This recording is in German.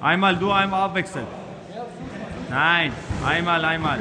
Einmal du, einmal abwechseln. Nein, einmal, einmal.